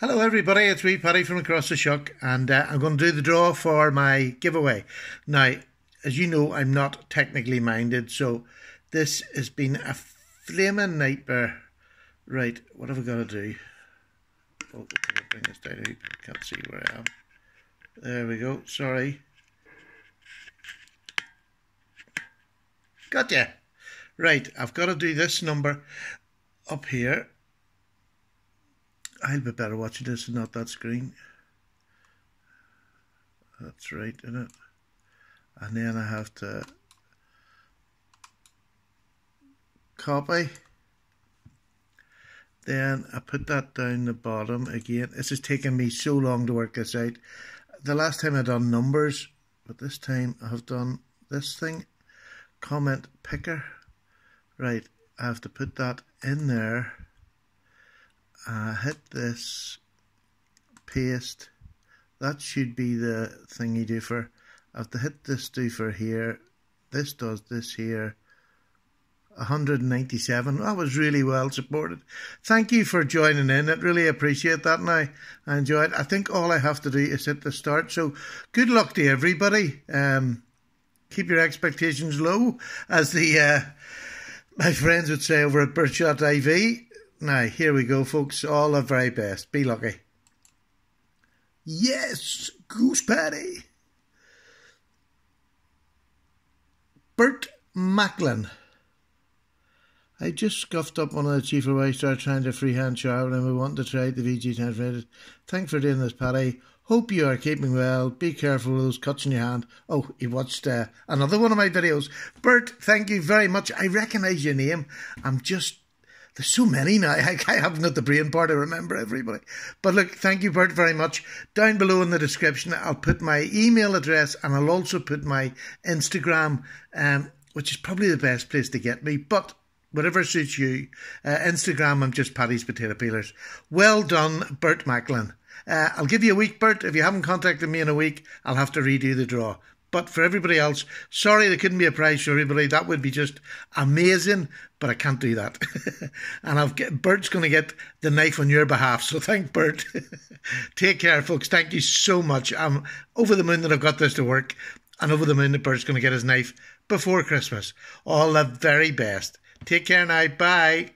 Hello, everybody. It's me, Paddy from across the Sheugh, and uh, I'm going to do the draw for my giveaway. Now, as you know, I'm not technically minded, so this has been a flaming nightmare. Right, what have I got to do? Oh, bring this down. I can't see where I am. There we go. Sorry. Gotcha. Right, I've got to do this number up here I'll be better watching this and not that screen. That's right, isn't it? And then I have to copy. Then I put that down the bottom again. This is taking me so long to work this out. The last time I done numbers, but this time I have done this thing. Comment picker. Right, I have to put that in there uh, hit this paste. That should be the thing you do for I have to hit this do for here this does this here. 197 that was really well supported. Thank you for joining in. I really appreciate that now I I enjoyed it. I think all I have to do is hit the start. So good luck to everybody. Um, keep your expectations low as the uh, my friends would say over at Birdshot IV now, here we go, folks. All the very best. Be lucky. Yes, Goose Patty. Bert Macklin. I just scuffed up one of the chief started trying to freehand shower and we want to try the VG ten rated. Thanks for doing this, Paddy. Hope you are keeping well. Be careful of those cuts in your hand. Oh, you watched uh, another one of my videos. Bert, thank you very much. I recognise your name. I'm just there's so many now. I, I haven't got the brain part to remember everybody. But look, thank you, Bert, very much. Down below in the description, I'll put my email address and I'll also put my Instagram, um, which is probably the best place to get me. But whatever suits you. Uh, Instagram, I'm just Paddy's Potato Peelers. Well done, Bert Macklin. Uh, I'll give you a week, Bert. If you haven't contacted me in a week, I'll have to redo the draw. But for everybody else, sorry there couldn't be a prize for everybody. That would be just amazing, but I can't do that. and I've get, Bert's going to get the knife on your behalf. So thank Bert. Take care, folks. Thank you so much. I'm over the moon that I've got this to work, and over the moon that Bert's going to get his knife before Christmas. All the very best. Take care now. Bye.